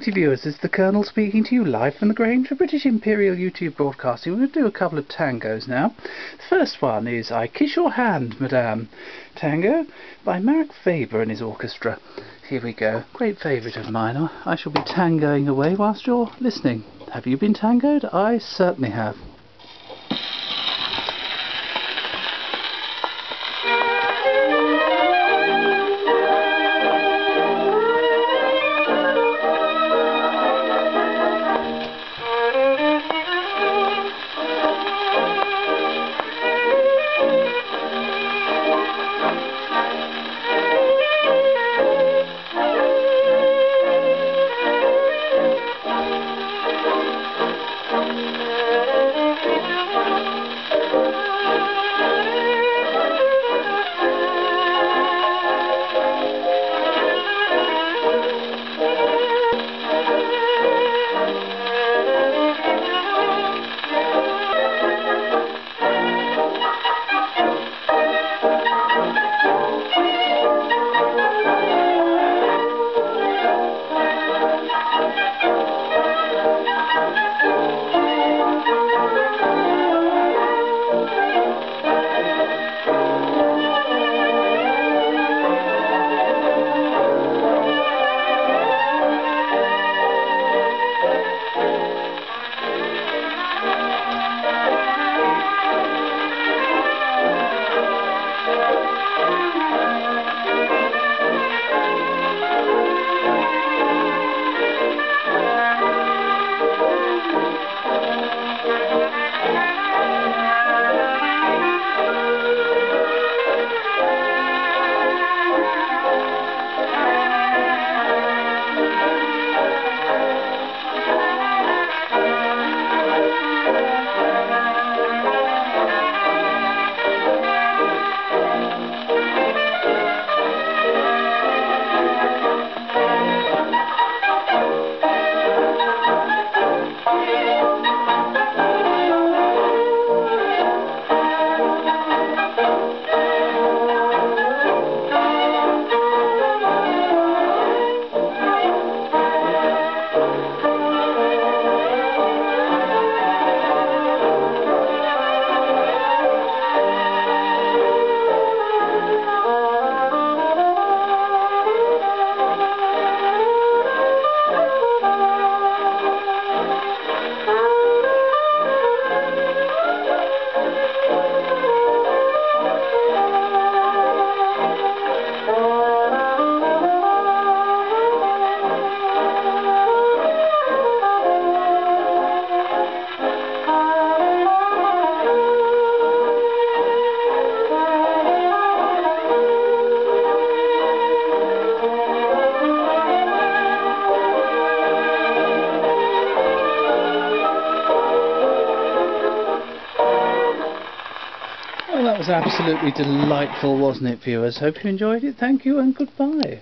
to viewers. Is the Colonel speaking to you live from the Grange for British Imperial YouTube Broadcasting. We're going to do a couple of tangos now. The first one is I Kiss Your Hand, Madame. Tango by Marek Weber and his orchestra. Here we go. Great favourite of mine. I shall be tangoing away whilst you're listening. Have you been tangoed? I certainly have. Well, that was absolutely delightful, wasn't it, viewers? Hope you enjoyed it. Thank you and goodbye.